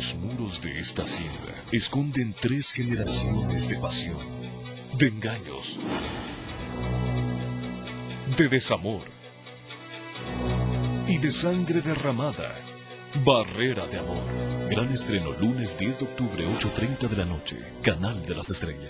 Los muros de esta hacienda esconden tres generaciones de pasión, de engaños, de desamor y de sangre derramada. Barrera de amor. Gran estreno lunes 10 de octubre 8.30 de la noche. Canal de las Estrellas.